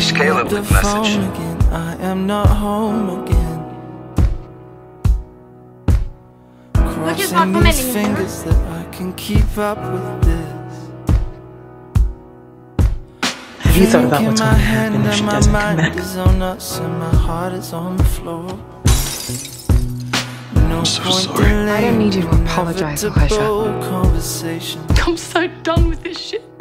Rescale it with message. Again. I am not home again. Crossing these en fingers that I can keep up with this. Have you thought about what's going to happen if she doesn't come mind back? is on us and my heart is on the floor. No so sorry. I don't need you to apologize, Elijah. I'm so done with this shit.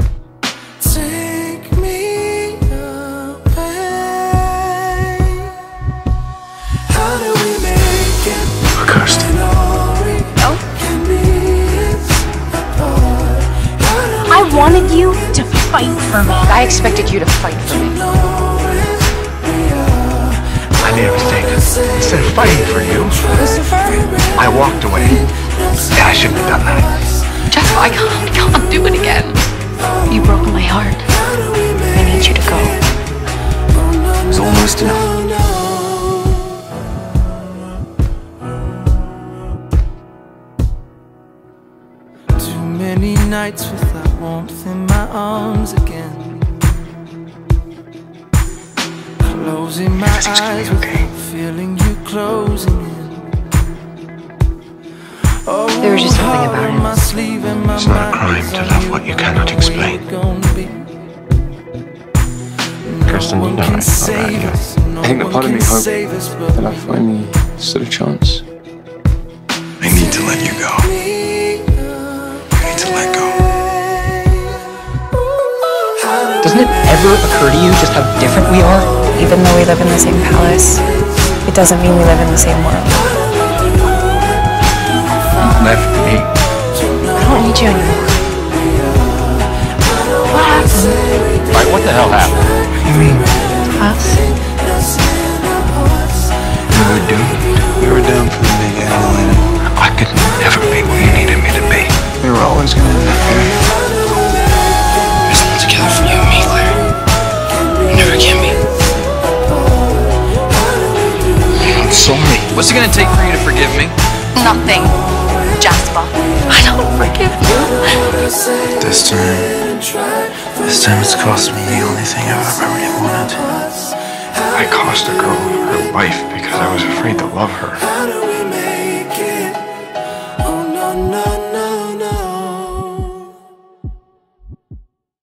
Wanted you to fight for me. I expected you to fight for me. we know if we? I made a mistake. Instead of fighting for you, I walked away. Yeah, I shouldn't have done that. Jeff, I can't, I can't do it again. You broke my heart. I need you to go. It was almost enough. Too many nights without warmth in my arms again. Closing my Everything's gonna be eyes okay. without feeling you closing in. Oh, There was just something oh, about on him. my sleeve and my It's not a crime to love what you cannot explain. where you're gonna be. Kirsten, No you know can I feel about save you. us, no I think that part of me hoped save that I finally stood a chance. I need to let you go. Doesn't it ever occur to you just how different we are? Even though we live in the same palace, it doesn't mean we live in the same world. Left me. I don't need you anymore. What's it gonna take for you to forgive me? Nothing. Jasper. I don't forgive you. This time, this time it's cost me the only thing I've ever really wanted. I cost a girl her life because I was afraid to love her.